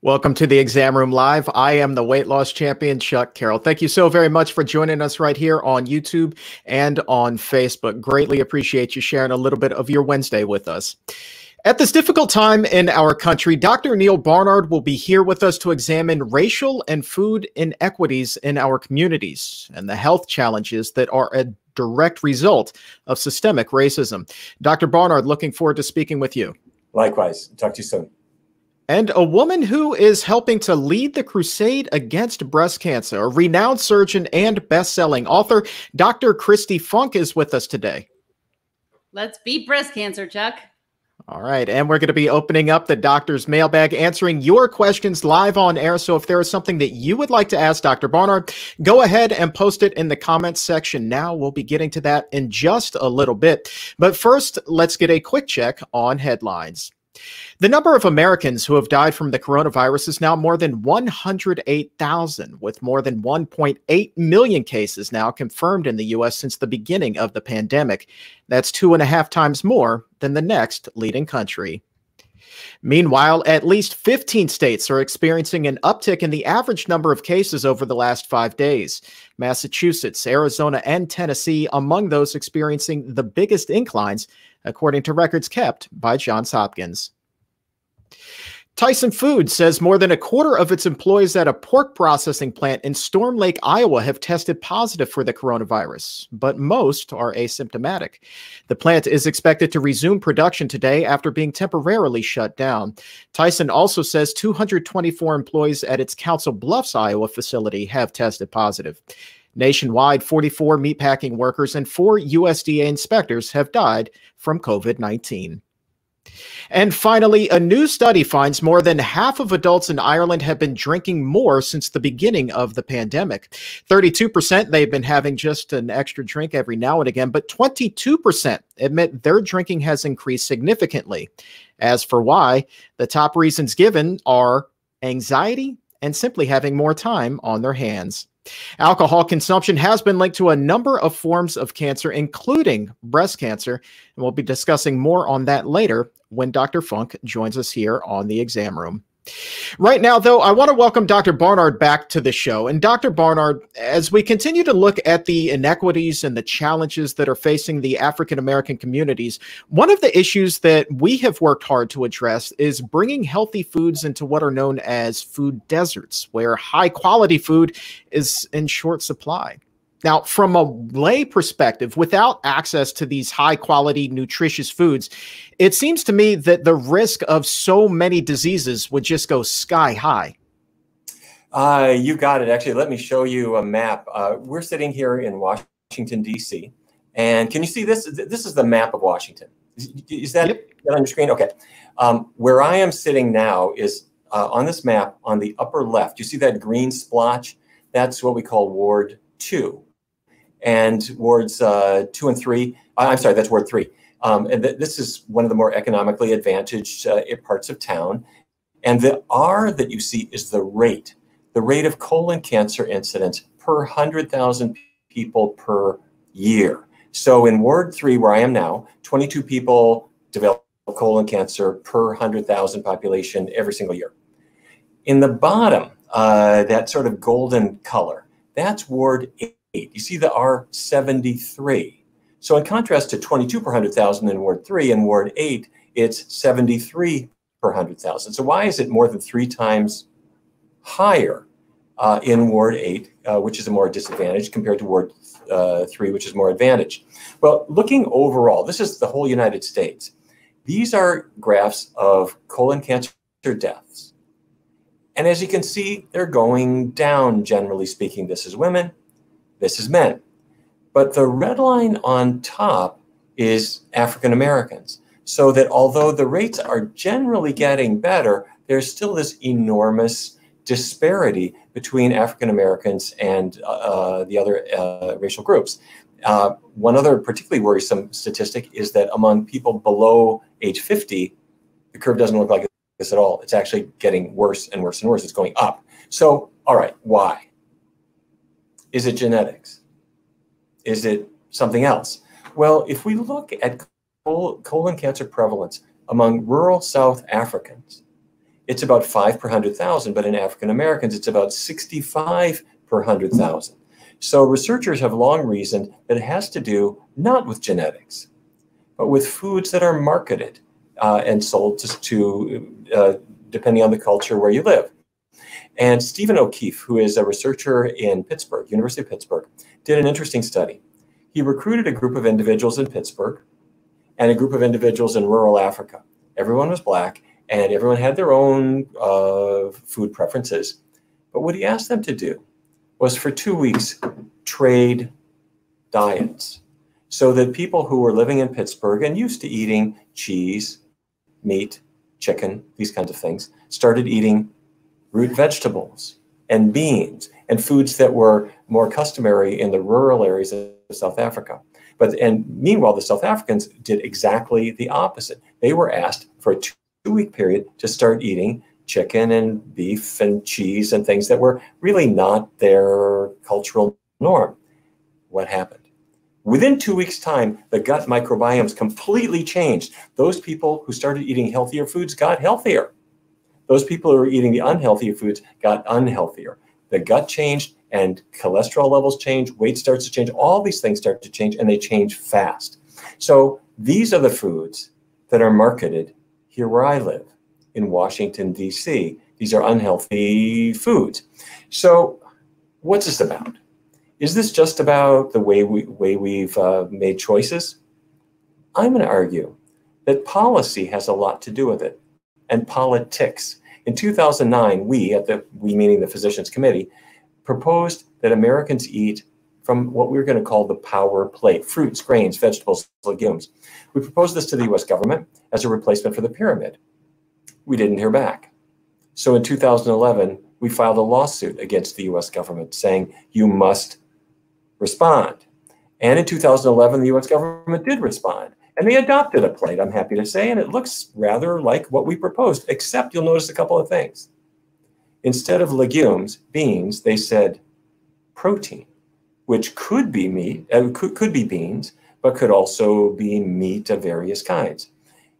Welcome to the Exam Room Live. I am the weight loss champion, Chuck Carroll. Thank you so very much for joining us right here on YouTube and on Facebook. Greatly appreciate you sharing a little bit of your Wednesday with us. At this difficult time in our country, Dr. Neal Barnard will be here with us to examine racial and food inequities in our communities and the health challenges that are a direct result of systemic racism. Dr. Barnard, looking forward to speaking with you. Likewise. Talk to you soon and a woman who is helping to lead the crusade against breast cancer. A renowned surgeon and best-selling author, Dr. Kristi Funk is with us today. Let's beat breast cancer, Chuck. All right, and we're going to be opening up the doctor's mailbag, answering your questions live on air. So if there is something that you would like to ask Dr. Barnard, go ahead and post it in the comments section now. We'll be getting to that in just a little bit. But first, let's get a quick check on headlines. The number of Americans who have died from the coronavirus is now more than 108,000, with more than 1.8 million cases now confirmed in the U.S. since the beginning of the pandemic. That's two and a half times more than the next leading country. Meanwhile, at least 15 states are experiencing an uptick in the average number of cases over the last five days. Massachusetts, Arizona, and Tennessee among those experiencing the biggest inclines, according to records kept by Johns Hopkins. Tyson Foods says more than a quarter of its employees at a pork processing plant in Storm Lake, Iowa have tested positive for the coronavirus, but most are asymptomatic. The plant is expected to resume production today after being temporarily shut down. Tyson also says 224 employees at its Council Bluffs, Iowa facility have tested positive. Nationwide, 44 meatpacking workers and four USDA inspectors have died from COVID 19. And finally, a new study finds more than half of adults in Ireland have been drinking more since the beginning of the pandemic. 32% they've been having just an extra drink every now and again, but 22% admit their drinking has increased significantly. As for why, the top reasons given are anxiety and simply having more time on their hands. Alcohol consumption has been linked to a number of forms of cancer, including breast cancer. And we'll be discussing more on that later when Dr. Funk joins us here on the exam room. Right now, though, I want to welcome Dr. Barnard back to the show. And Dr. Barnard, as we continue to look at the inequities and the challenges that are facing the African American communities, one of the issues that we have worked hard to address is bringing healthy foods into what are known as food deserts, where high quality food is in short supply. Now, from a lay perspective, without access to these high quality, nutritious foods, it seems to me that the risk of so many diseases would just go sky high. Uh, you got it. Actually, let me show you a map. Uh, we're sitting here in Washington, D.C. And can you see this? This is the map of Washington. Is, is that, yep. that, on your screen? Okay. Um, where I am sitting now is uh, on this map on the upper left. You see that green splotch? That's what we call Ward 2 and wards uh, two and three. Uh, I'm sorry, that's ward three. Um, and th this is one of the more economically advantaged uh, parts of town. And the R that you see is the rate, the rate of colon cancer incidence per 100,000 people per year. So in Ward 3, where I am now, 22 people develop colon cancer per 100,000 population every single year. In the bottom, uh, that sort of golden color, that's Ward 8 you see the R73. So in contrast to 22 per 100,000 in Ward 3 and Ward 8, it's 73 per 100,000. So why is it more than three times higher uh, in Ward 8, uh, which is a more disadvantage, compared to Ward uh, 3, which is more advantage? Well, looking overall, this is the whole United States. These are graphs of colon cancer deaths. And as you can see, they're going down, generally speaking. This is women, this is men. But the red line on top is African Americans. So that although the rates are generally getting better, there's still this enormous disparity between African Americans and uh, the other uh, racial groups. Uh, one other particularly worrisome statistic is that among people below age 50, the curve doesn't look like this at all. It's actually getting worse and worse and worse. It's going up. So, all right, why? Is it genetics? Is it something else? Well, if we look at colon cancer prevalence among rural South Africans, it's about five per 100,000, but in African Americans, it's about 65 per 100,000. So researchers have long reasoned that it has to do not with genetics, but with foods that are marketed uh, and sold to, to uh, depending on the culture where you live. And Stephen O'Keefe, who is a researcher in Pittsburgh, University of Pittsburgh, did an interesting study. He recruited a group of individuals in Pittsburgh and a group of individuals in rural Africa. Everyone was black, and everyone had their own uh, food preferences. But what he asked them to do was for two weeks trade diets so that people who were living in Pittsburgh and used to eating cheese, meat, chicken, these kinds of things, started eating root vegetables and beans and foods that were more customary in the rural areas of South Africa. But and meanwhile, the South Africans did exactly the opposite. They were asked for a two-week period to start eating chicken and beef and cheese and things that were really not their cultural norm. What happened? Within two weeks' time, the gut microbiomes completely changed. Those people who started eating healthier foods got healthier. Those people who were eating the unhealthy foods got unhealthier. The gut changed and cholesterol levels change, weight starts to change, all these things start to change and they change fast. So these are the foods that are marketed here where I live in Washington, D.C. These are unhealthy foods. So what's this about? Is this just about the way, we, way we've uh, made choices? I'm going to argue that policy has a lot to do with it and politics. In 2009, we, at the we meaning the Physicians Committee, proposed that Americans eat from what we were going to call the power plate fruits, grains, vegetables, legumes. We proposed this to the US government as a replacement for the pyramid. We didn't hear back. So in 2011, we filed a lawsuit against the US government saying you must respond. And in 2011, the US government did respond. And they adopted a plate, I'm happy to say, and it looks rather like what we proposed, except you'll notice a couple of things. Instead of legumes, beans, they said protein, which could be meat, uh, could, could be beans, but could also be meat of various kinds.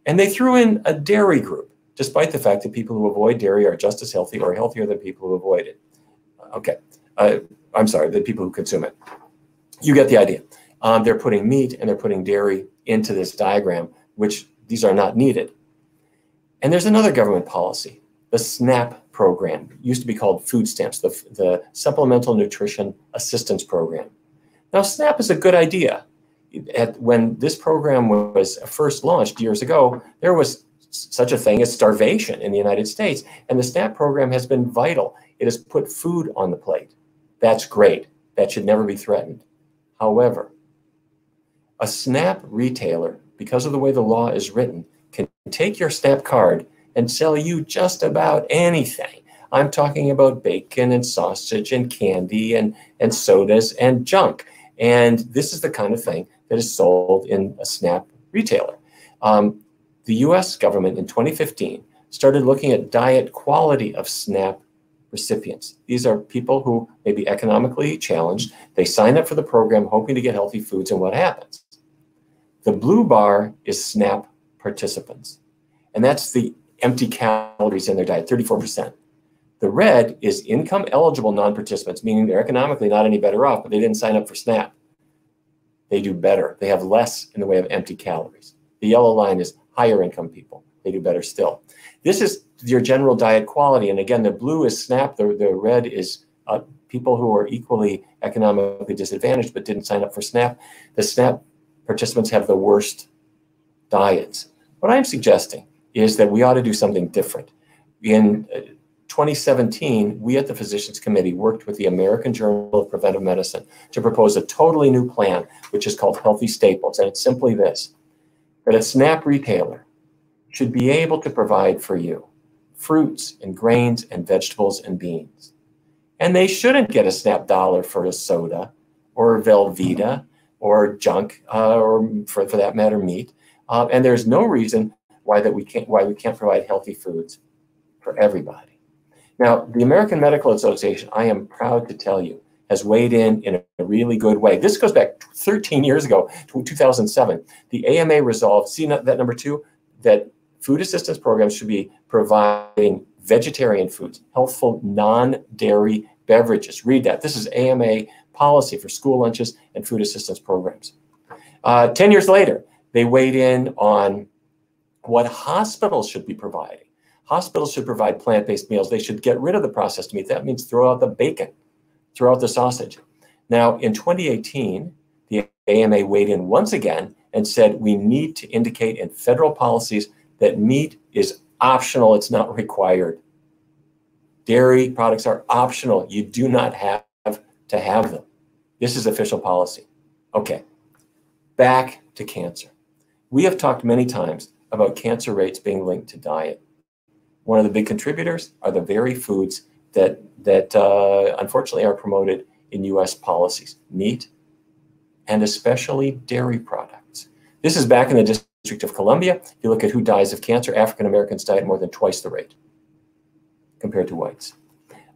And they threw in a dairy group, despite the fact that people who avoid dairy are just as healthy or healthier than people who avoid it. Okay, uh, I'm sorry, the people who consume it. You get the idea. Um, they're putting meat and they're putting dairy into this diagram, which these are not needed. And there's another government policy, the SNAP program, used to be called food stamps, the, the Supplemental Nutrition Assistance Program. Now, SNAP is a good idea. At, when this program was first launched years ago, there was such a thing as starvation in the United States. And the SNAP program has been vital. It has put food on the plate. That's great. That should never be threatened. However, a SNAP retailer, because of the way the law is written, can take your SNAP card and sell you just about anything. I'm talking about bacon and sausage and candy and, and sodas and junk. And this is the kind of thing that is sold in a SNAP retailer. Um, the US government in 2015 started looking at diet quality of SNAP recipients. These are people who may be economically challenged. They sign up for the program hoping to get healthy foods, and what happens? The blue bar is SNAP participants, and that's the empty calories in their diet, 34%. The red is income eligible non participants, meaning they're economically not any better off, but they didn't sign up for SNAP. They do better. They have less in the way of empty calories. The yellow line is higher income people. They do better still. This is your general diet quality. And again, the blue is SNAP, the, the red is uh, people who are equally economically disadvantaged but didn't sign up for SNAP. The SNAP participants have the worst diets. What I'm suggesting is that we ought to do something different. In uh, 2017, we at the Physicians Committee worked with the American Journal of Preventive Medicine to propose a totally new plan, which is called Healthy Staples. And it's simply this that a SNAP retailer should be able to provide for you fruits and grains and vegetables and beans. And they shouldn't get a SNAP dollar for a soda or a Velveeta or junk, uh, or for, for that matter, meat. Uh, and there's no reason why that we can't why we can't provide healthy foods for everybody. Now, the American Medical Association, I am proud to tell you, has weighed in in a really good way. This goes back 13 years ago, to 2007. The AMA resolved, see that number two, that food assistance programs should be providing vegetarian foods, healthful non-dairy beverages. Read that. This is AMA policy for school lunches and food assistance programs. Uh, 10 years later, they weighed in on what hospitals should be providing. Hospitals should provide plant-based meals. They should get rid of the processed meat. That means throw out the bacon, throw out the sausage. Now, in 2018, the AMA weighed in once again and said we need to indicate in federal policies that meat is optional, it's not required. Dairy products are optional. You do not have to have them. This is official policy. Okay, back to cancer. We have talked many times about cancer rates being linked to diet. One of the big contributors are the very foods that, that uh, unfortunately are promoted in US policies meat and especially dairy products. This is back in the District of Columbia. If you look at who dies of cancer, African Americans die at more than twice the rate compared to whites.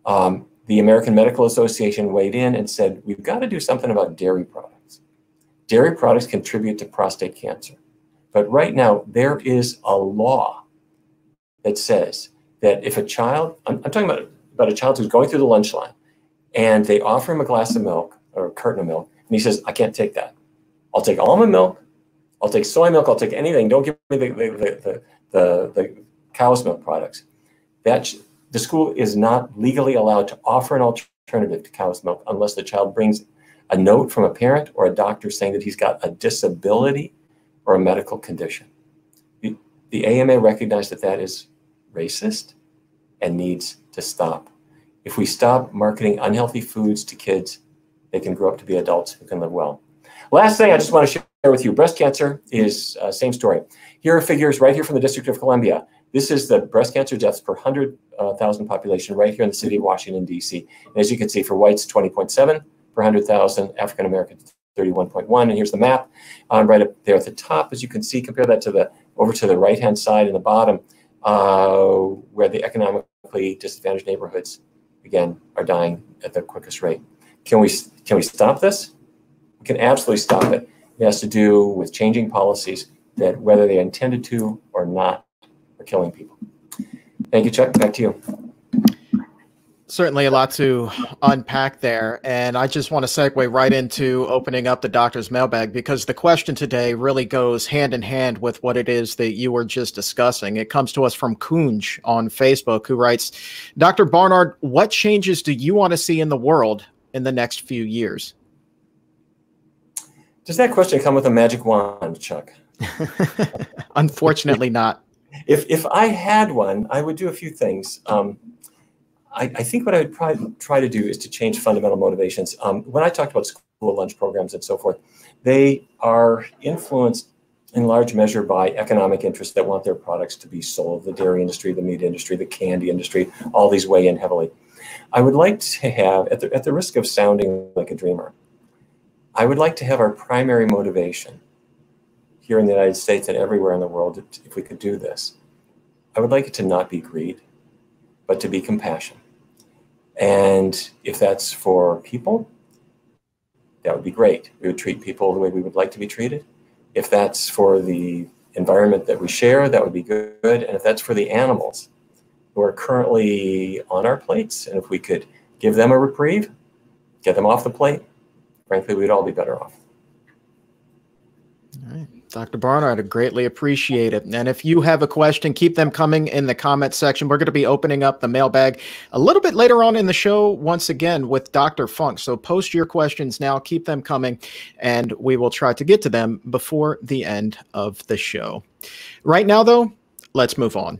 Um, the American Medical Association weighed in and said, we've got to do something about dairy products. Dairy products contribute to prostate cancer. But right now, there is a law that says that if a child, I'm, I'm talking about, about a child who's going through the lunch line and they offer him a glass of milk or a carton of milk, and he says, I can't take that. I'll take almond milk, I'll take soy milk, I'll take anything. Don't give me the, the, the, the, the cow's milk products. That the school is not legally allowed to offer an alternative to cow's milk unless the child brings a note from a parent or a doctor saying that he's got a disability or a medical condition. The, AMA recognized that that is racist and needs to stop. If we stop marketing unhealthy foods to kids, they can grow up to be adults who can live well. Last thing I just want to share with you, breast cancer is uh, same story. Here are figures right here from the District of Columbia. This is the breast cancer deaths per 100,000 uh, population right here in the city of Washington, D.C. And as you can see, for whites, 20.7 per 100,000, African Americans, 31.1. And here's the map um, right up there at the top. As you can see, compare that to the over to the right-hand side in the bottom, uh, where the economically disadvantaged neighborhoods, again, are dying at the quickest rate. Can we, can we stop this? We can absolutely stop it. It has to do with changing policies that whether they intended to or not are killing people. Thank you, Chuck. Back to you. Certainly a lot to unpack there. And I just want to segue right into opening up the doctor's mailbag because the question today really goes hand in hand with what it is that you were just discussing. It comes to us from Kunj on Facebook, who writes Dr. Barnard, what changes do you want to see in the world in the next few years? Does that question come with a magic wand, Chuck? Unfortunately, not. If if I had one, I would do a few things. Um, I, I, think what I would try, try to do is to change fundamental motivations. Um, when I talked about school lunch programs and so forth, they are influenced in large measure by economic interests that want their products to be sold. The dairy industry, the meat industry, the candy industry, all these weigh in heavily. I would like to have, at the, at the risk of sounding like a dreamer, I would like to have our primary motivation here in the United States and everywhere in the world, if we could do this, I would like it to not be greed, but to be compassion. And if that's for people, that would be great. We would treat people the way we would like to be treated. If that's for the environment that we share, that would be good. And if that's for the animals who are currently on our plates, and if we could give them a reprieve, get them off the plate, frankly, we'd all be better off. All right. Dr. Barnard, I'd greatly appreciate it. And if you have a question, keep them coming in the comment section. We're going to be opening up the mailbag a little bit later on in the show, once again, with Dr. Funk. So post your questions now, keep them coming, and we will try to get to them before the end of the show. Right now, though, let's move on.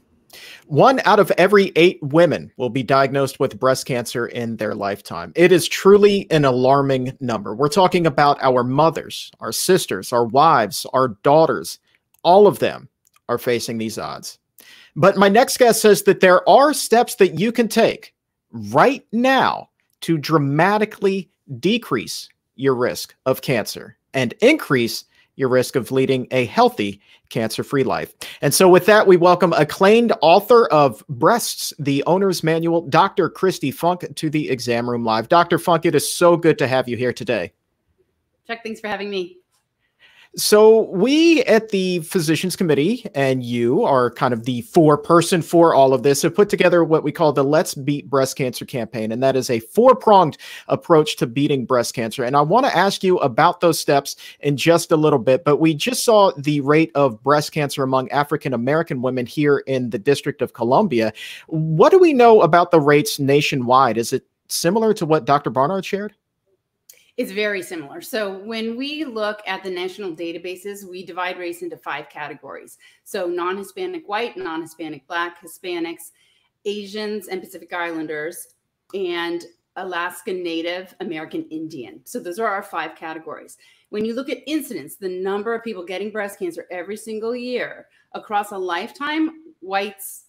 One out of every eight women will be diagnosed with breast cancer in their lifetime. It is truly an alarming number. We're talking about our mothers, our sisters, our wives, our daughters. All of them are facing these odds. But my next guest says that there are steps that you can take right now to dramatically decrease your risk of cancer and increase your risk of leading a healthy, cancer free life. And so, with that, we welcome acclaimed author of Breasts, the Owner's Manual, Dr. Kristi Funk, to the Exam Room Live. Dr. Funk, it is so good to have you here today. Chuck, thanks for having me. So, we at the Physicians Committee and you are kind of the four person for all of this have put together what we call the Let's Beat Breast Cancer campaign. And that is a four pronged approach to beating breast cancer. And I want to ask you about those steps in just a little bit. But we just saw the rate of breast cancer among African American women here in the District of Columbia. What do we know about the rates nationwide? Is it similar to what Dr. Barnard shared? It's very similar. So when we look at the national databases, we divide race into five categories. So non-Hispanic white, non-Hispanic black, Hispanics, Asians and Pacific Islanders, and Alaska Native American Indian. So those are our five categories. When you look at incidence, the number of people getting breast cancer every single year across a lifetime, whites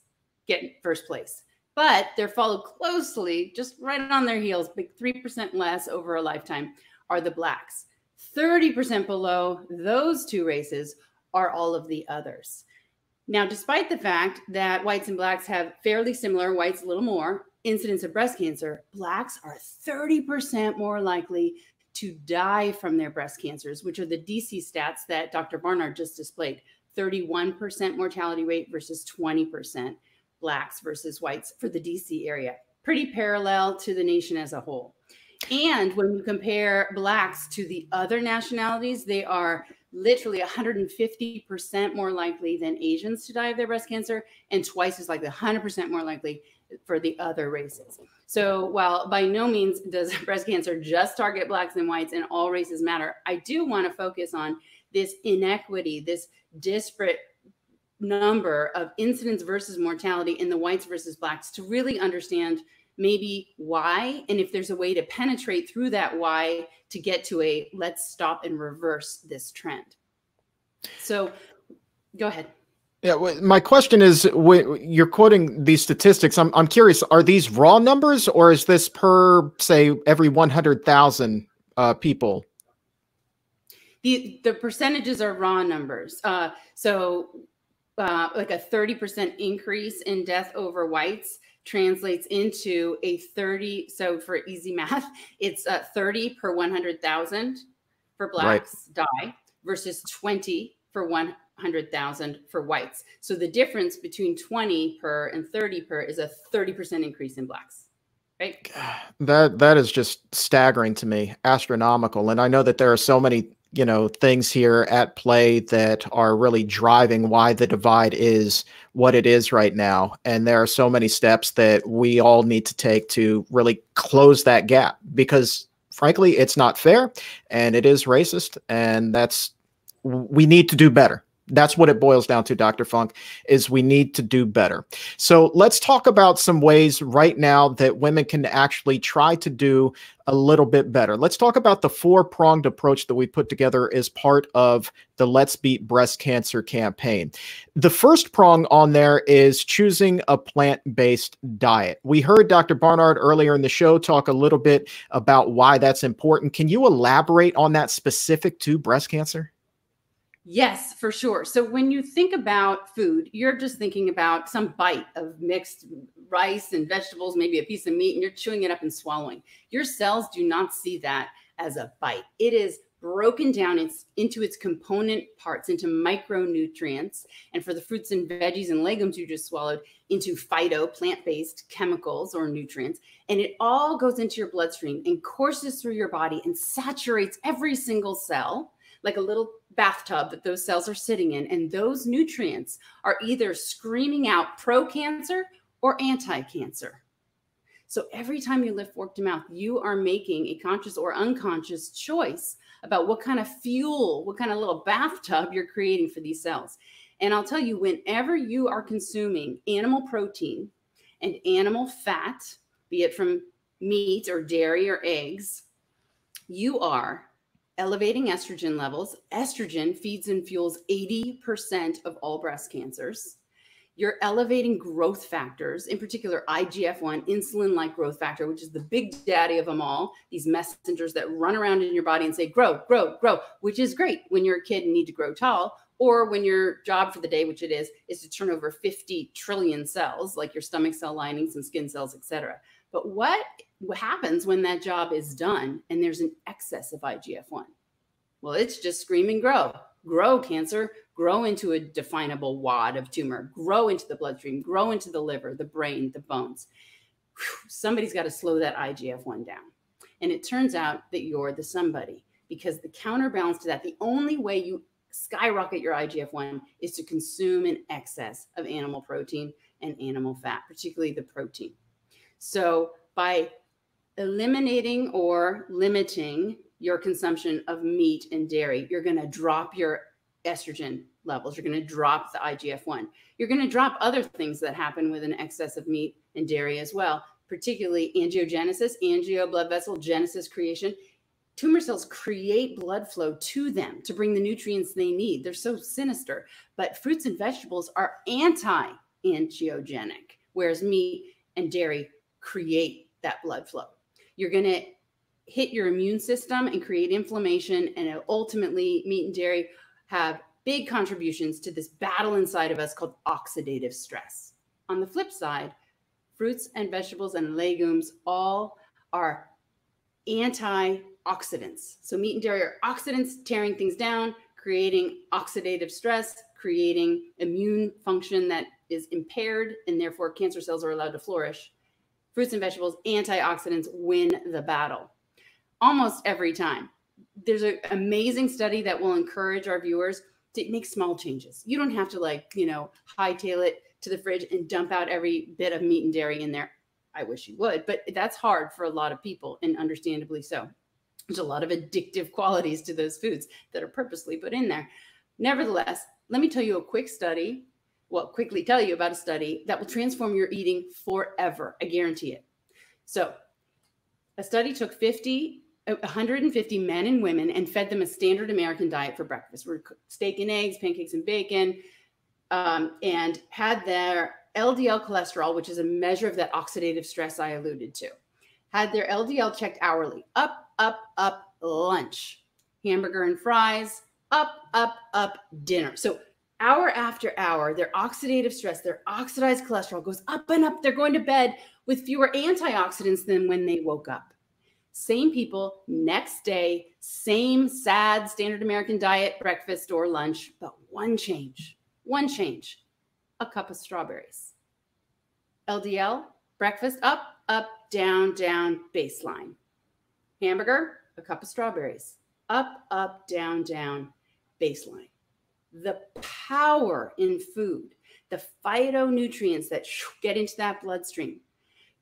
get first place but they're followed closely, just right on their heels, big 3% less over a lifetime, are the blacks. 30% below those two races are all of the others. Now, despite the fact that whites and blacks have fairly similar, whites a little more, incidence of breast cancer, blacks are 30% more likely to die from their breast cancers, which are the DC stats that Dr. Barnard just displayed 31% mortality rate versus 20% blacks versus whites for the DC area, pretty parallel to the nation as a whole. And when you compare blacks to the other nationalities, they are literally 150% more likely than Asians to die of their breast cancer and twice as likely, 100% more likely for the other races. So while by no means does breast cancer just target blacks and whites and all races matter, I do want to focus on this inequity, this disparate number of incidents versus mortality in the whites versus blacks to really understand maybe why and if there's a way to penetrate through that why to get to a let's stop and reverse this trend. So go ahead. Yeah, my question is you're quoting these statistics. I'm, I'm curious, are these raw numbers or is this per, say, every 100,000 uh, people? The, the percentages are raw numbers. Uh, so uh, like a 30% increase in death over whites translates into a 30 so for easy math it's uh, 30 per 100,000 for blacks right. die versus 20 for 100,000 for whites. So the difference between 20 per and 30 per is a 30% increase in blacks right? That that is just staggering to me astronomical. And i know that there are so many you know things here at play that are really driving why the divide is what it is right now. And there are so many steps that we all need to take to really close that gap because frankly it's not fair and it is racist and that's we need to do better that's what it boils down to dr funk is we need to do better. So let's talk about some ways right now that women can actually try to do a little bit better. Let's talk about the four pronged approach that we put together as part of the let's beat breast cancer campaign. The first prong on there is choosing a plant-based diet. We heard dr barnard earlier in the show talk a little bit about why that's important. Can you elaborate on that specific to breast cancer Yes, for sure. So when you think about food, you're just thinking about some bite of mixed rice and vegetables, maybe a piece of meat, and you're chewing it up and swallowing. Your cells do not see that as a bite. It is broken down its, into its component parts, into micronutrients, and for the fruits and veggies and legumes you just swallowed, into phyto, plant based chemicals or nutrients. And it all goes into your bloodstream and courses through your body and saturates every single cell like a little bathtub that those cells are sitting in. And those nutrients are either screaming out pro cancer or anti cancer. So every time you lift fork to mouth, you are making a conscious or unconscious choice about what kind of fuel, what kind of little bathtub you're creating for these cells. And I'll tell you, whenever you are consuming animal protein and animal fat, be it from meat or dairy or eggs, you are elevating estrogen levels. Estrogen feeds and fuels 80% of all breast cancers. You're elevating growth factors, in particular IGF 1, insulin like growth factor, which is the big daddy of them all. These messengers that run around in your body and say, grow, grow, grow, which is great when you're a kid and need to grow tall, or when your job for the day, which it is, is to turn over 50 trillion cells, like your stomach cell linings and skin cells, et cetera. But what happens when that job is done and there's an excess of IGF 1? Well, it's just scream and grow. grow cancer, grow into a definable wad of tumor, grow into the bloodstream, grow into the liver, the brain, the bones. Whew, somebody's got to slow that IGF 1 down. And it turns out that you're the somebody because the counterbalance to that, the only way you skyrocket your IGF 1 is to consume an excess of animal protein and animal fat, particularly the protein. So by eliminating or limiting your consumption of meat and dairy, you're going to drop your estrogen levels. You're going to drop the IGF 1. You're going to drop other things that happen with an excess of meat and dairy as well, particularly angiogenesis, angio blood vessel genesis creation. Tumor cells create blood flow to them to bring the nutrients they need. They're so sinister. But fruits and vegetables are anti angiogenic, whereas meat and dairy create that blood flow. You're going to hit your immune system and create inflammation, and ultimately, meat and dairy have big contributions to this battle inside of us called oxidative stress. On the flip side, fruits and vegetables and legumes all are antioxidants. So, meat and dairy are oxidants tearing things down, creating oxidative stress, creating immune function that is impaired, and therefore cancer cells are allowed to flourish. Fruits and vegetables, antioxidants win the battle almost every time. There's an amazing study that will encourage our viewers to make small changes. You don't have to like, you know, hightail it to the fridge and dump out every bit of meat and dairy in there. I wish you would, but that's hard for a lot of people and understandably so. There's a lot of addictive qualities to those foods that are purposely put in there. Nevertheless, let me tell you a quick study. Well, quickly tell you about a study that will transform your eating forever. I guarantee it. So, a study took 50 150 men and women and fed them a standard American diet for breakfast. We're steak and eggs, pancakes and bacon, um, and had their LDL cholesterol, which is a measure of that oxidative stress I alluded to, had their LDL checked hourly, up, up, up, lunch, hamburger and fries, up, up, up, dinner. So hour after hour, their oxidative stress, their oxidized cholesterol goes up and up. They're going to bed with fewer antioxidants than when they woke up. Same people, next day, same sad standard American diet, breakfast or lunch, but one change, one change a cup of strawberries. LDL, breakfast up, up, down, down, baseline. Hamburger, a cup of strawberries. Up, up, down, down, baseline. The power in food, the phytonutrients that get into that bloodstream,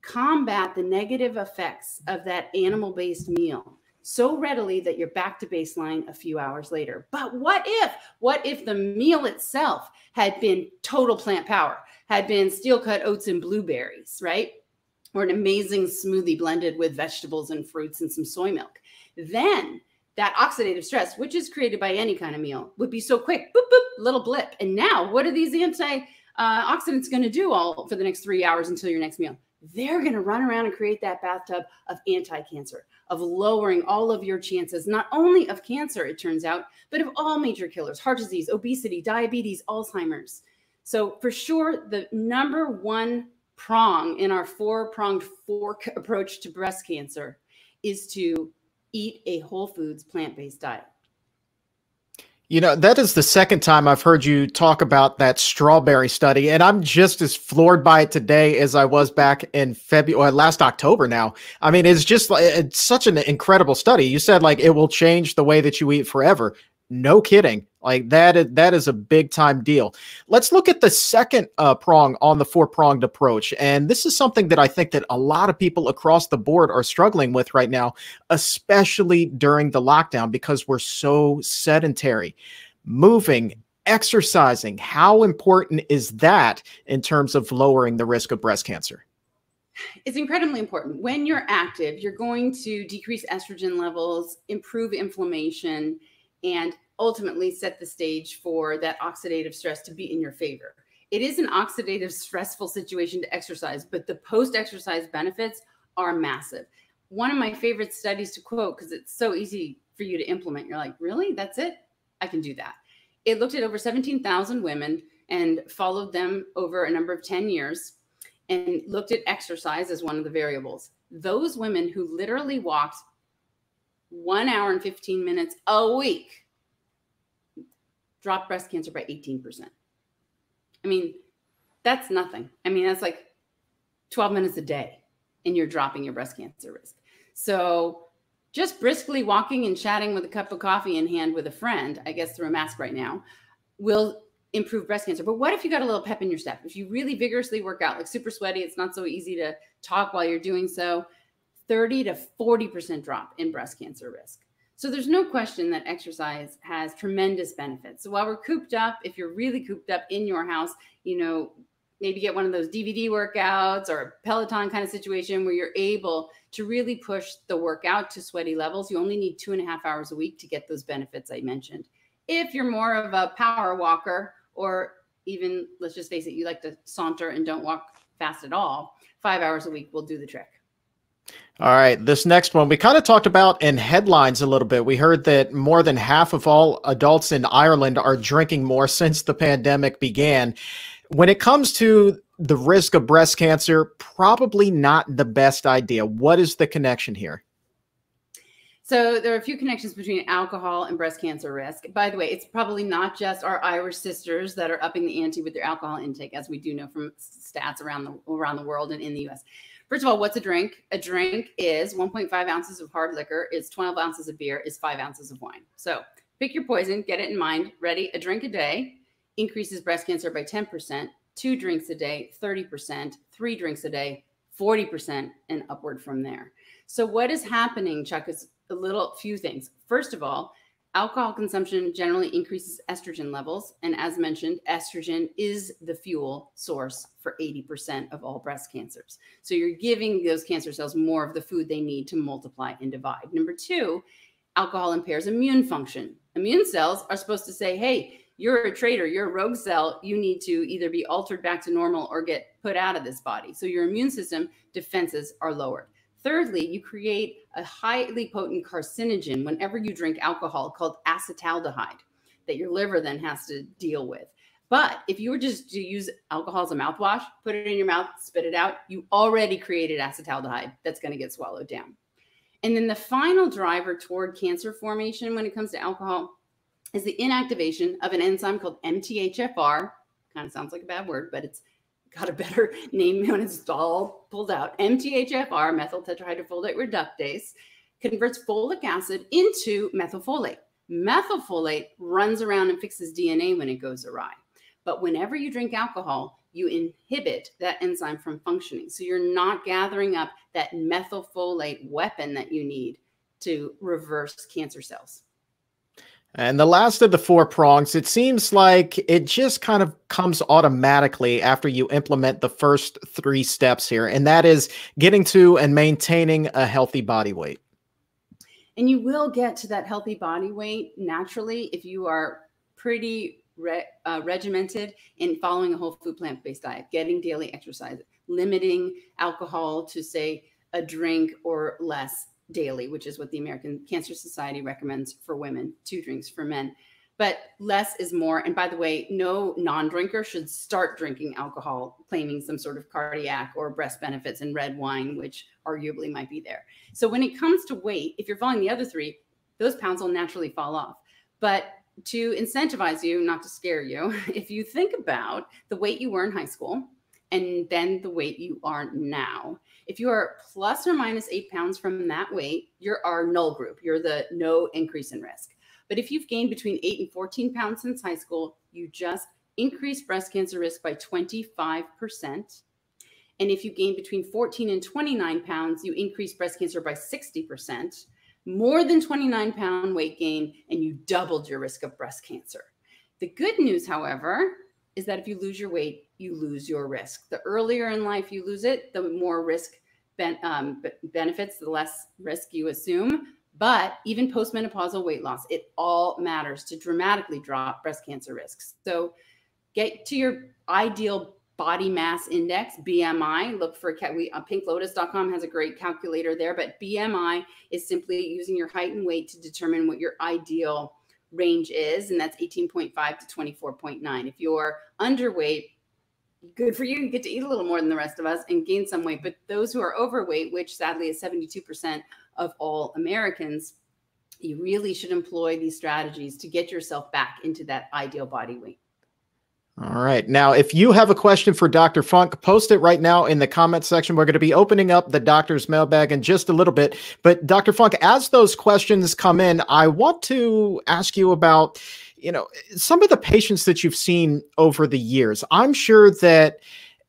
combat the negative effects of that animal based meal so readily that you're back to baseline a few hours later. But what if, what if the meal itself had been total plant power, had been steel cut oats and blueberries, right? Or an amazing smoothie blended with vegetables and fruits and some soy milk? Then that oxidative stress, which is created by any kind of meal, would be so quick, boop, boop, little blip. And now, what are these antioxidants uh, going to do all for the next three hours until your next meal? they're going to run around and create that bathtub of anti cancer, of lowering all of your chances, not only of cancer, it turns out, but of all major killers heart disease, obesity, diabetes, Alzheimer's. So, for sure, the number one prong in our four pronged fork approach to breast cancer is to eat a whole foods plant based diet. You know, that is the second time I've heard you talk about that strawberry study, and I'm just as floored by it today as I was back in February, last October now. I mean, it's just like it's such an incredible study. You said like it will change the way that you eat forever. No kidding. Like that is that is a big time deal. Let's look at the second uh, prong on the four pronged approach, and this is something that I think that a lot of people across the board are struggling with right now, especially during the lockdown because we're so sedentary. Moving, exercising, how important is that in terms of lowering the risk of breast cancer? It's incredibly important. When you're active, you're going to decrease estrogen levels, improve inflammation, and ultimately set the stage for that oxidative stress to be in your favor. It is an oxidative, stressful situation to exercise, but the post exercise benefits are massive. One of my favorite studies to quote, because it's so easy for you to implement, you're like, really? That's it? I can do that. It looked at over 17,000 women and followed them over a number of 10 years and looked at exercise as one of the variables. Those women who literally walked one hour and 15 minutes a week dropped breast cancer by 18%. I mean, that's nothing. I mean, that's like 12 minutes a day and you're dropping your breast cancer risk. So just briskly walking and chatting with a cup of coffee in hand with a friend, I guess through a mask right now, will improve breast cancer. But what if you got a little pep in your step? If you really vigorously work out, like super sweaty, it's not so easy to talk while you're doing so, 30 to 40% drop in breast cancer risk. So there's no question that exercise has tremendous benefits. So while we're cooped up, if you're really cooped up in your house, you know, maybe get one of those DVD workouts or a Peloton kind of situation where you're able to really push the workout to sweaty levels. You only need two and a half hours a week to get those benefits I mentioned. If you're more of a power walker, or even let's just face it, you like to saunter and don't walk fast at all, five hours a week will do the trick. All right, this next one we kind of talked about in headlines a little bit. We heard that more than half of all adults in Ireland are drinking more since the pandemic began. When it comes to the risk of breast cancer, probably not the best idea. What is the connection here? So there are a few connections between alcohol and breast cancer risk. By the way, it's probably not just our Irish sisters that are upping the ante with their alcohol intake, as we do know from stats around the around the world and in the U.S. First of all, what's a drink? A drink is 1.5 ounces of hard liquor, is 12 ounces of beer, is five ounces of wine. So pick your poison, get it in mind. Ready? A drink a day increases breast cancer by 10%, two drinks a day, 30%, three drinks a day, 40%, and upward from there. So what is happening, Chuck, is a little few things. First of all, Alcohol consumption generally increases estrogen levels. And as mentioned, estrogen is the fuel source for 80% of all breast cancers. So you're giving those cancer cells more of the food they need to multiply and divide. Number two, alcohol impairs immune function. Immune cells are supposed to say, hey, you're a traitor, you're a rogue cell. You need to either be altered back to normal or get put out of this body. So your immune system defenses are lowered. Thirdly, you create a highly potent carcinogen whenever you drink alcohol called acetaldehyde that your liver then has to deal with. But if you were just to use alcohol as a mouthwash, put it in your mouth, spit it out, you already created acetaldehyde that's going to get swallowed down. And then the final driver toward cancer formation when it comes to alcohol is the inactivation of an enzyme called MTHFR. Kind of sounds like a bad word, but it's got a better name when it's all pulled out. MTHFR, methyl tetrahydrofolate reductase, converts folic acid into methylfolate. Methylfolate runs around and fixes DNA when it goes awry. But whenever you drink alcohol, you inhibit that enzyme from functioning. So you're not gathering up that methylfolate weapon that you need to reverse cancer cells. And the last of the four prongs, it seems like it just kind of comes automatically after you implement the first three steps here, and that is getting to and maintaining a healthy body weight. And you will get to that healthy body weight naturally if you are pretty re- uh, regimented in following a whole food plant based diet, getting daily exercise, limiting alcohol to, say, a drink or less daily, which is what the American Cancer Society recommends for women, two drinks for men. But less is more. And by the way, no non drinker should start drinking alcohol claiming some sort of cardiac or breast benefits in red wine, which arguably might be there. So when it comes to weight, if you're following the other three, those pounds will naturally fall off. But to incentivize you, not to scare you, if you think about the weight you were in high school and then the weight you are now, if you are plus or minus eight pounds from that weight, you're our null group. You're the no increase in risk. But if you've gained between eight and 14 pounds since high school, you just increase breast cancer risk by 25%. And if you gain between 14 and 29 pounds, you increase breast cancer by 60%. More than 29 pound weight gain, and you doubled your risk of breast cancer. The good news, however, is that if you lose your weight, you lose your risk. The earlier in life you lose it, the more risk ben, um, benefits, the less risk you assume. But even postmenopausal weight loss, it all matters to dramatically drop breast cancer risks. So get to your ideal body mass index, BMI. Look for we, uh, pinklotus.com has a great calculator there, but BMI is simply using your height and weight to determine what your ideal range is, and that's 18.5 to 24.9. If you're underweight, good for you. You get to eat a little more than the rest of us and gain some weight. But those who are overweight, which sadly is 72% of all Americans, you really should employ these strategies to get yourself back into that ideal body weight. All right. Now, if you have a question for Dr. Funk, post it right now in the comment section. We're going to be opening up the doctor's mailbag in just a little bit. But Dr. Funk, as those questions come in, I want to ask you about, you know, some of the patients that you've seen over the years. I'm sure that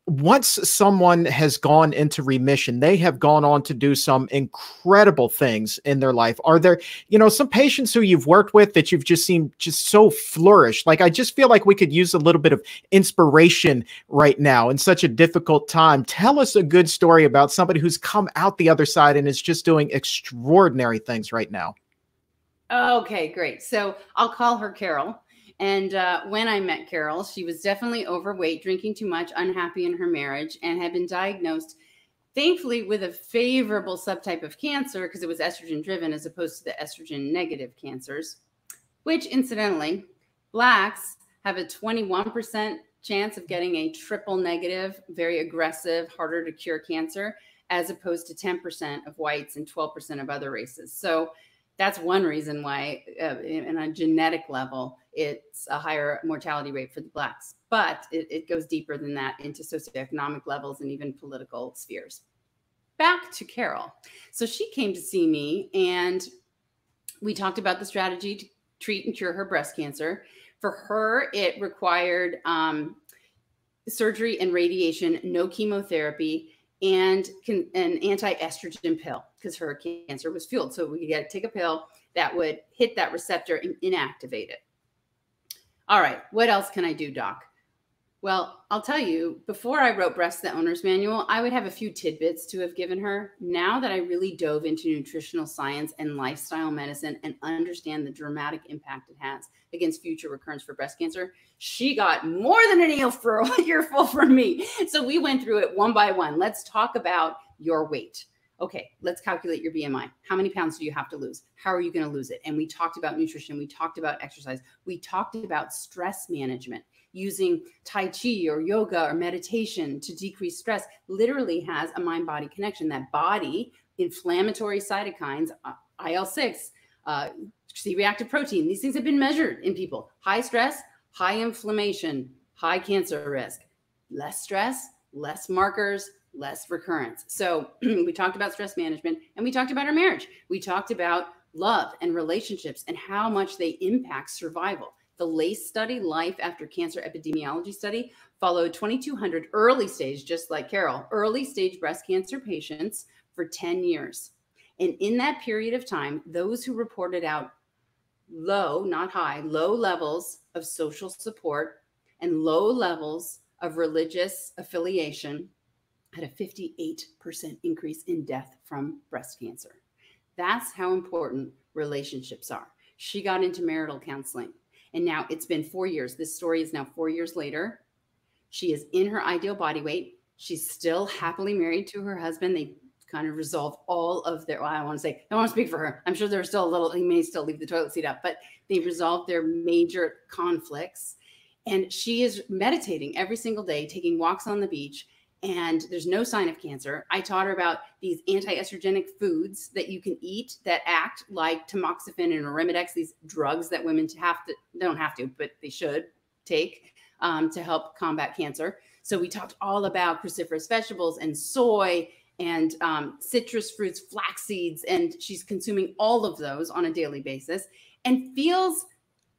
once someone has gone into remission, they have gone on to do some incredible things in their life. Are there, you know, some patients who you've worked with that you've just seen just so flourish? Like, I just feel like we could use a little bit of inspiration right now in such a difficult time. Tell us a good story about somebody who's come out the other side and is just doing extraordinary things right now. Okay, great. So I'll call her Carol. And uh, when I met Carol, she was definitely overweight, drinking too much, unhappy in her marriage, and had been diagnosed, thankfully, with a favorable subtype of cancer because it was estrogen driven as opposed to the estrogen negative cancers, which incidentally, blacks have a 21% chance of getting a triple negative, very aggressive, harder to cure cancer, as opposed to 10% of whites and 12% of other races. So that's one reason why, uh, in a genetic level, it's a higher mortality rate for the blacks. But it, it goes deeper than that into socioeconomic levels and even political spheres. Back to Carol. So she came to see me, and we talked about the strategy to treat and cure her breast cancer. For her, it required um, surgery and radiation, no chemotherapy, and an anti-estrogen pill because her cancer was fueled. So we got to take a pill that would hit that receptor and inactivate it. All right, what else can I do, doc? Well, I'll tell you, before I wrote Breast the Owner's Manual, I would have a few tidbits to have given her. Now that I really dove into nutritional science and lifestyle medicine and understand the dramatic impact it has against future recurrence for breast cancer, she got more than an earful from me. So we went through it one by one. Let's talk about your weight. Okay, let's calculate your BMI. How many pounds do you have to lose? How are you going to lose it? And we talked about nutrition. We talked about exercise. We talked about stress management using Tai Chi or yoga or meditation to decrease stress literally has a mind body connection. That body, inflammatory cytokines, uh, IL 6, uh, C reactive protein, these things have been measured in people. High stress, high inflammation, high cancer risk. Less stress, less markers, less recurrence. So we talked about stress management and we talked about our marriage. We talked about love and relationships and how much they impact survival. The LACE study, Life After Cancer Epidemiology Study, followed 2,200 early stage, just like Carol, early stage breast cancer patients for 10 years. And in that period of time, those who reported out low, not high, low levels of social support and low levels of religious affiliation had a 58% increase in death from breast cancer. That's how important relationships are. She got into marital counseling. And now it's been four years. This story is now four years later. She is in her ideal body weight. She's still happily married to her husband. They kind of resolved all of their, well, I want to say, I want to speak for her. I'm sure there's still a little, he may still leave the toilet seat up, but they resolved their major conflicts. And she is meditating every single day, taking walks on the beach and there's no sign of cancer. I taught her about these anti-estrogenic foods that you can eat that act like tamoxifen and arimidex, these drugs that women have to don't have to, but they should take um, to help combat cancer. So we talked all about cruciferous vegetables and soy and um, citrus fruits, flax seeds, and she's consuming all of those on a daily basis and feels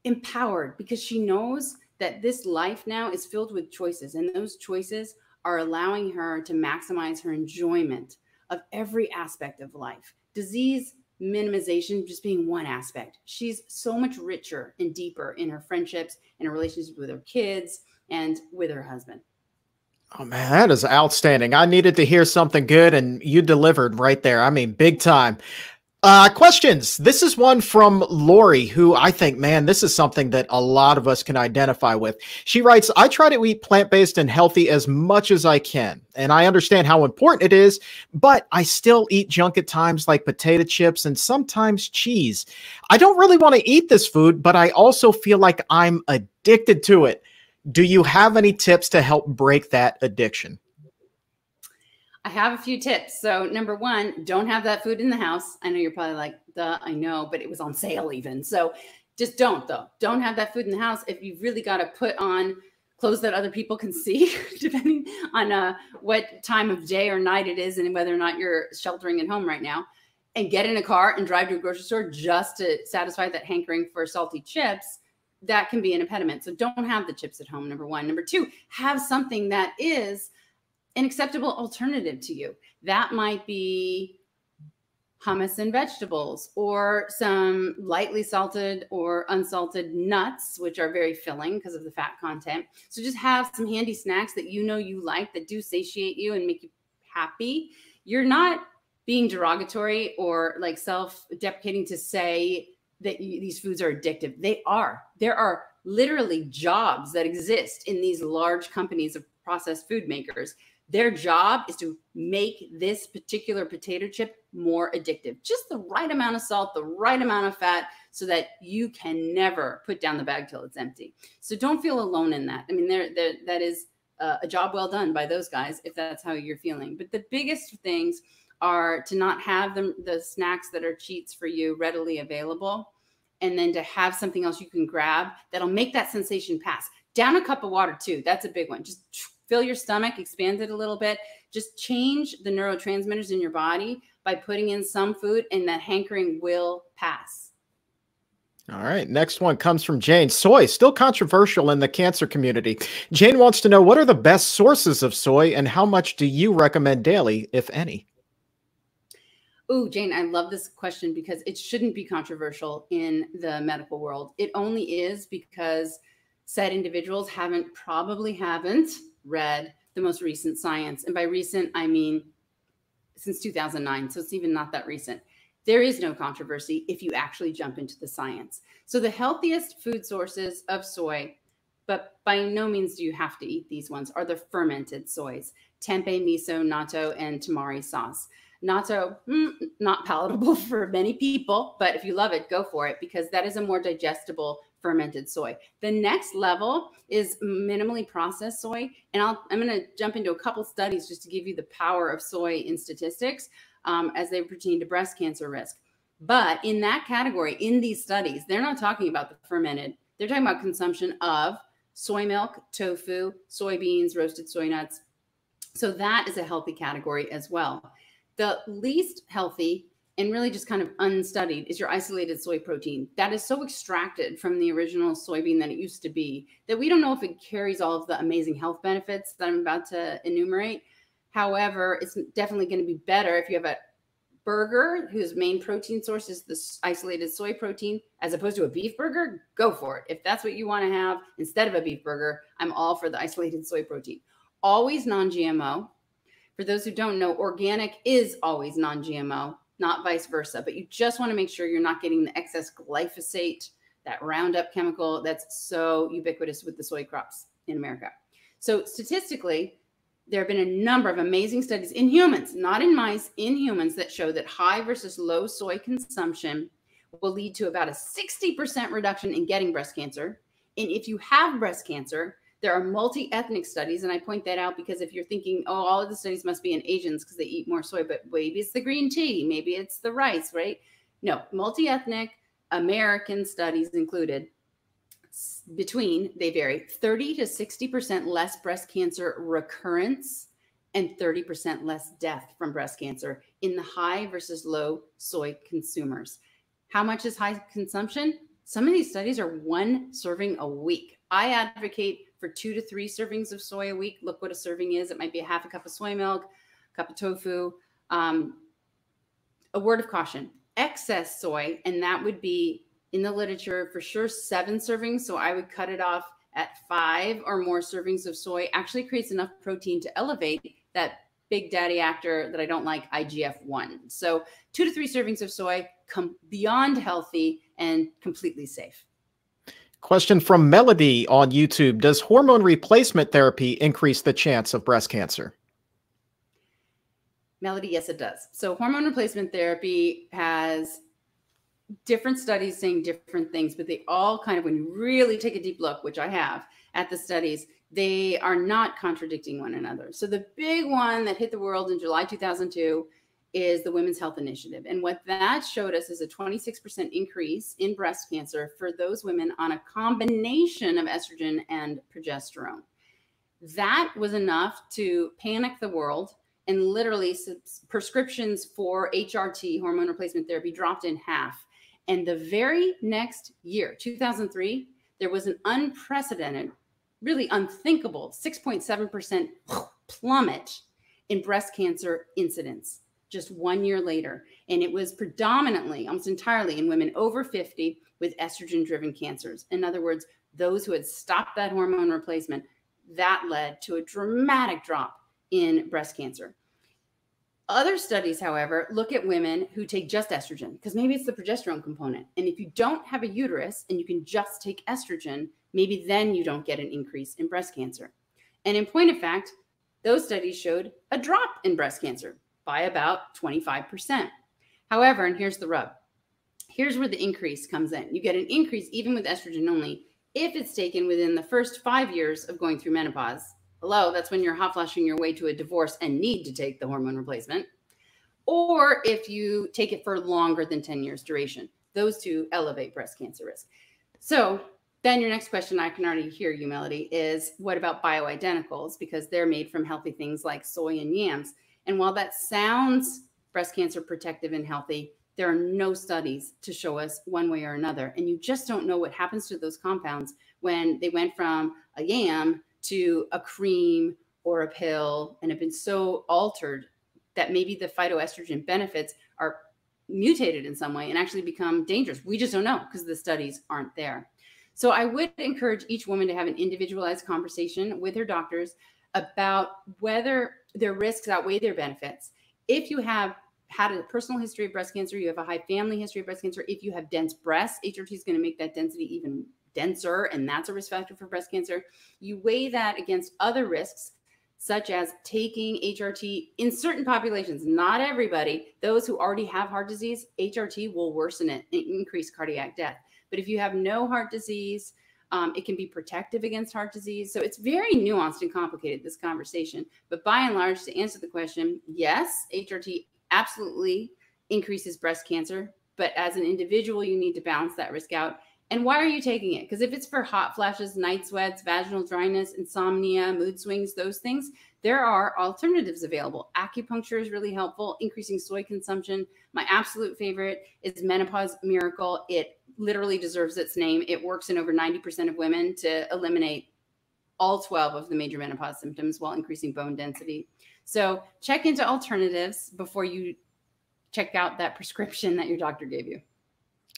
empowered because she knows that this life now is filled with choices, and those choices are allowing her to maximize her enjoyment of every aspect of life. Disease minimization just being one aspect. She's so much richer and deeper in her friendships and her relationships with her kids and with her husband. Oh man, that is outstanding. I needed to hear something good and you delivered right there. I mean, big time. Uh, questions. This is one from Lori, who I think, man, this is something that a lot of us can identify with. She writes, I try to eat plant based and healthy as much as I can. And I understand how important it is, but I still eat junk at times like potato chips and sometimes cheese. I don't really want to eat this food, but I also feel like I'm addicted to it. Do you have any tips to help break that addiction? I have a few tips. So, number one, don't have that food in the house. I know you're probably like, duh, I know, but it was on sale even. So, just don't, though. Don't have that food in the house. If you've really got to put on clothes that other people can see, depending on uh, what time of day or night it is and whether or not you're sheltering at home right now, and get in a car and drive to a grocery store just to satisfy that hankering for salty chips, that can be an impediment. So, don't have the chips at home, number one. Number two, have something that is an acceptable alternative to you. That might be hummus and vegetables or some lightly salted or unsalted nuts which are very filling because of the fat content. So just have some handy snacks that you know you like that do satiate you and make you happy. You're not being derogatory or like self-deprecating to say that you, these foods are addictive. They are. There are literally jobs that exist in these large companies of processed food makers their job is to make this particular potato chip more addictive. Just the right amount of salt, the right amount of fat, so that you can never put down the bag till it's empty. So don't feel alone in that. I mean, there, that is uh, a job well done by those guys if that's how you're feeling. But the biggest things are to not have the snacks that are cheats for you readily available, and then to have something else you can grab that'll make that sensation pass. Down a cup of water too. That's a big one. Just fill your stomach, expand it a little bit. Just change the neurotransmitters in your body by putting in some food, and that hankering will pass. All right. Next one comes from Jane. Soy, still controversial in the cancer community. Jane wants to know what are the best sources of soy and how much do you recommend daily, if any? Oh, Jane, I love this question because it shouldn't be controversial in the medical world. It only is because said individuals haven't, probably haven't read the most recent science. And by recent, I mean since 2009. So it's even not that recent. There is no controversy if you actually jump into the science. So the healthiest food sources of soy, but by no means do you have to eat these ones, are the fermented soys, tempeh, miso, natto, and tamari sauce. Natto, mm, not palatable for many people, but if you love it, go for it because that is a more digestible fermented soy. The next level is minimally processed soy. And I'll, I'm going to jump into a couple studies just to give you the power of soy in statistics um, as they pertain to breast cancer risk. But in that category, in these studies, they're not talking about the fermented. They're talking about consumption of soy milk, tofu, soybeans, roasted soy nuts. So that is a healthy category as well. The least healthy and really just kind of unstudied is your isolated soy protein. That is so extracted from the original soybean that it used to be that we don't know if it carries all of the amazing health benefits that I'm about to enumerate. However, it's definitely going to be better if you have a burger whose main protein source is the isolated soy protein as opposed to a beef burger. Go for it. If that's what you want to have instead of a beef burger, I'm all for the isolated soy protein. Always non GMO. For those who don't know, organic is always non GMO not vice versa. But you just want to make sure you're not getting the excess glyphosate, that Roundup chemical that's so ubiquitous with the soy crops in America. So statistically, there have been a number of amazing studies in humans, not in mice, in humans that show that high versus low soy consumption will lead to about a 60% reduction in getting breast cancer. And if you have breast cancer, there are multi ethnic studies, and I point that out because if you're thinking, oh, all of the studies must be in Asians because they eat more soy, but maybe it's the green tea, maybe it's the rice, right? No, multi ethnic American studies included between, they vary 30 to 60% less breast cancer recurrence and 30% less death from breast cancer in the high versus low soy consumers. How much is high consumption? Some of these studies are one serving a week. I advocate for two to three servings of soy a week. Look what a serving is. It might be a half a cup of soy milk, a cup of tofu. Um, a word of caution excess soy, and that would be in the literature for sure seven servings. So I would cut it off at five or more servings of soy, actually creates enough protein to elevate that big daddy actor that I don't like, IGF 1. So two to three servings of soy, come beyond healthy and completely safe. Question from Melody on YouTube Does hormone replacement therapy increase the chance of breast cancer? Melody, yes, it does. So, hormone replacement therapy has different studies saying different things, but they all kind of, when you really take a deep look, which I have at the studies, they are not contradicting one another. So the big one that hit the world in July 2002 is the Women's Health Initiative. And what that showed us is a 26% increase in breast cancer for those women on a combination of estrogen and progesterone. That was enough to panic the world and literally prescriptions for HRT, hormone replacement therapy, dropped in half. And the very next year, 2003, there was an unprecedented, really unthinkable 6.7% plummet in breast cancer incidence just one year later. And it was predominantly, almost entirely, in women over 50 with estrogen driven cancers. In other words, those who had stopped that hormone replacement, that led to a dramatic drop in breast cancer. Other studies, however, look at women who take just estrogen because maybe it's the progesterone component. And if you don't have a uterus and you can just take estrogen, maybe then you don't get an increase in breast cancer. And in point of fact, those studies showed a drop in breast cancer by about 25%. However, and here's the rub here's where the increase comes in. You get an increase even with estrogen only if it's taken within the first five years of going through menopause. Hello, that's when you're hot flashing your way to a divorce and need to take the hormone replacement. Or if you take it for longer than 10 years duration. Those two elevate breast cancer risk. So then your next question, I can already hear you, Melody, is what about bioidenticals? Because they're made from healthy things like soy and yams. And while that sounds breast cancer protective and healthy, there are no studies to show us one way or another. And you just don't know what happens to those compounds when they went from a yam to a cream or a pill and have been so altered that maybe the phytoestrogen benefits are mutated in some way and actually become dangerous. We just don't know because the studies aren't there. So I would encourage each woman to have an individualized conversation with her doctors about whether their risks outweigh their benefits. If you have had a personal history of breast cancer, you have a high family history of breast cancer, if you have dense breasts, HRT is going to make that density even denser, and that's a risk factor for breast cancer. You weigh that against other risks, such as taking HRT in certain populations, not everybody, those who already have heart disease, HRT will worsen it and increase cardiac death. But if you have no heart disease, um, it can be protective against heart disease. So it's very nuanced and complicated, this conversation. But by and large, to answer the question, yes, HRT absolutely increases breast cancer. But as an individual, you need to balance that risk out. And why are you taking it? Because if it's for hot flashes, night sweats, vaginal dryness, insomnia, mood swings, those things, there are alternatives available. Acupuncture is really helpful, increasing soy consumption. My absolute favorite is Menopause Miracle. It literally deserves its name. It works in over 90% of women to eliminate all 12 of the major menopause symptoms while increasing bone density. So check into alternatives before you check out that prescription that your doctor gave you.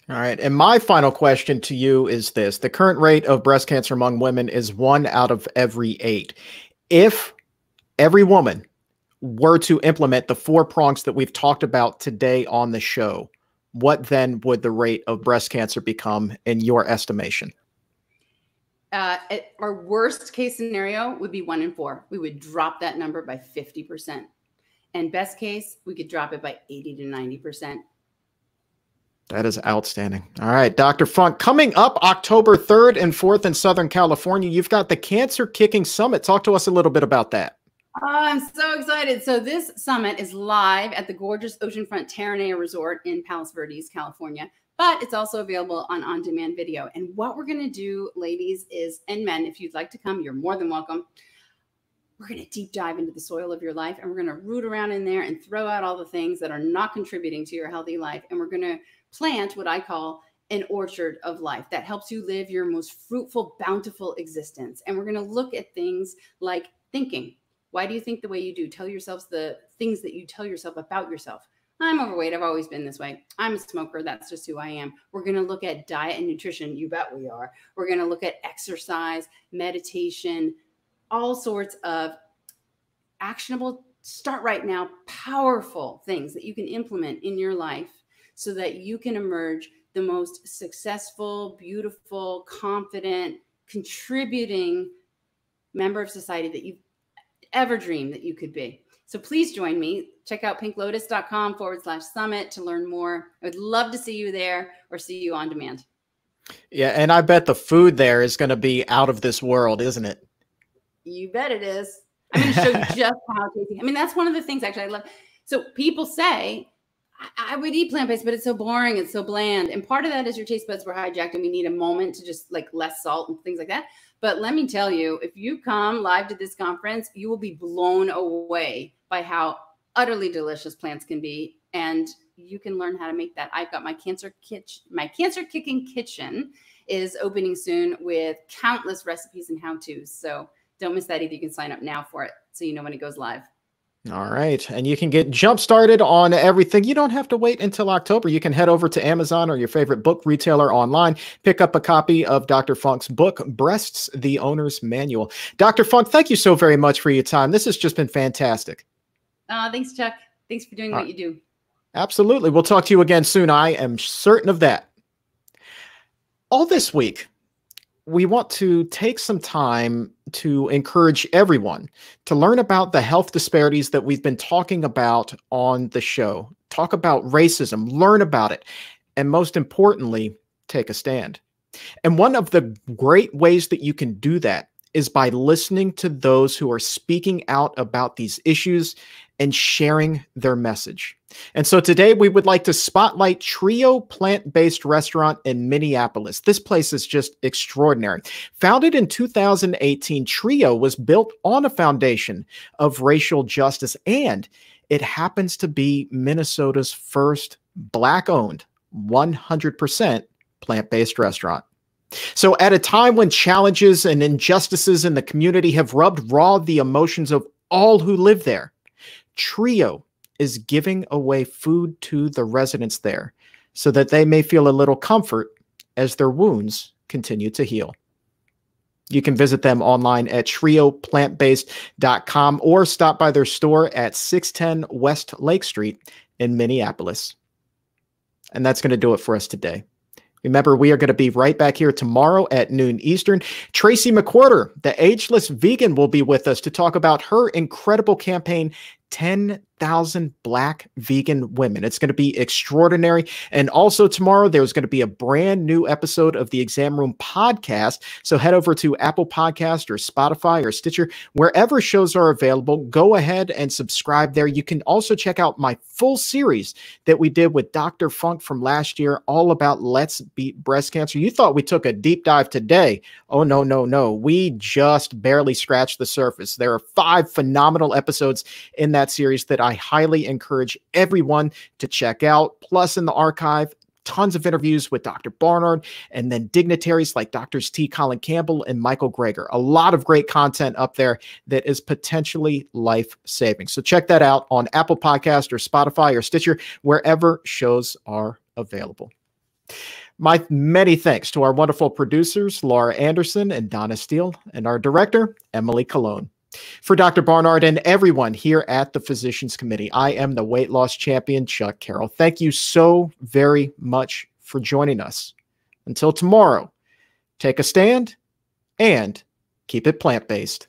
All right. And my final question to you is this the current rate of breast cancer among women is one out of every eight. If every woman were to implement the four prongs that we've talked about today on the show, what then would the rate of breast cancer become in your estimation? Uh, our worst case scenario would be one in four. We would drop that number by 50%. And best case, we could drop it by 80 to 90%. That is outstanding. All right, Dr. Funk, coming up October 3rd and 4th in Southern California, you've got the Cancer Kicking Summit. Talk to us a little bit about that. Oh, I'm so excited. So this summit is live at the gorgeous oceanfront Terranea Resort in Palos Verdes, California, but it's also available on on-demand video. And what we're going to do, ladies, is and men, if you'd like to come, you're more than welcome. We're going to deep dive into the soil of your life and we're going to root around in there and throw out all the things that are not contributing to your healthy life. And we're going to plant what I call an orchard of life that helps you live your most fruitful, bountiful existence. And we're going to look at things like thinking, why do you think the way you do? Tell yourselves the things that you tell yourself about yourself. I'm overweight. I've always been this way. I'm a smoker. That's just who I am. We're going to look at diet and nutrition. You bet we are. We're going to look at exercise, meditation, all sorts of actionable, start right now, powerful things that you can implement in your life so that you can emerge the most successful, beautiful, confident, contributing member of society that you've ever dreamed that you could be. So please join me. Check out pinklotus.com forward slash summit to learn more. I would love to see you there or see you on demand. Yeah. And I bet the food there is going to be out of this world, isn't it? You bet it is. I'm going to show you just how tasty. I mean, that's one of the things actually I love. So people say, I, I would eat plant based, but it's so boring. It's so bland. And part of that is your taste buds were hijacked and we need a moment to just like less salt and things like that. But let me tell you, if you come live to this conference, you will be blown away by how utterly delicious plants can be. And you can learn how to make that. I've got my cancer kitchen, my cancer kicking kitchen is opening soon with countless recipes and how to's. So don't miss that either. You can sign up now for it so you know when it goes live. All right. And you can get jump started on everything. You don't have to wait until October. You can head over to Amazon or your favorite book retailer online, pick up a copy of Dr. Funk's book, Breasts, the Owner's Manual. Dr. Funk, thank you so very much for your time. This has just been fantastic. Uh, thanks, Chuck. Thanks for doing All what right. you do. Absolutely. We'll talk to you again soon. I am certain of that. All this week, we want to take some time to encourage everyone to learn about the health disparities that we've been talking about on the show. Talk about racism, learn about it, and most importantly, take a stand. And one of the great ways that you can do that is by listening to those who are speaking out about these issues and sharing their message. And so today we would like to spotlight Trio Plant Based Restaurant in Minneapolis. This place is just extraordinary. Founded in 2018, Trio was built on a foundation of racial justice, and it happens to be Minnesota's first Black owned, 100% plant based restaurant. So, at a time when challenges and injustices in the community have rubbed raw the emotions of all who live there, Trio is giving away food to the residents there so that they may feel a little comfort as their wounds continue to heal. You can visit them online at trioplantbased.com or stop by their store at 610 West Lake Street in Minneapolis. And that's going to do it for us today. Remember, we are going to be right back here tomorrow at noon Eastern. Tracye McQuirter, the ageless vegan, will be with us to talk about her incredible campaign, 10 10,000 Black vegan women. It's going to be extraordinary. And also, tomorrow, there's going to be a brand new episode of the Exam Room podcast. So head over to Apple Podcast or Spotify or Stitcher, wherever shows are available. Go ahead and subscribe there. You can also check out my full series that we did with Dr. Funk from last year, all about Let's Beat Breast Cancer. You thought we took a deep dive today. Oh, no, no, no. We just barely scratched the surface. There are five phenomenal episodes in that series that highly encourage everyone to check out. Plus, in the archive, tons of interviews with Dr. Barnard and then dignitaries like Drs. T. Colin Campbell and Michael Greger. A lot of great content up there that is potentially life saving. So check that out on Apple Podcast or Spotify or Stitcher, wherever shows are available. My many thanks to our wonderful producers, Laura Anderson and Donna Steele, and our director, Emily Cologne. For Dr. Barnard and everyone here at the Physicians Committee, I am the weight loss champion, Chuck Carroll. Thank you so very much for joining us. Until tomorrow, take a stand and keep it plant based.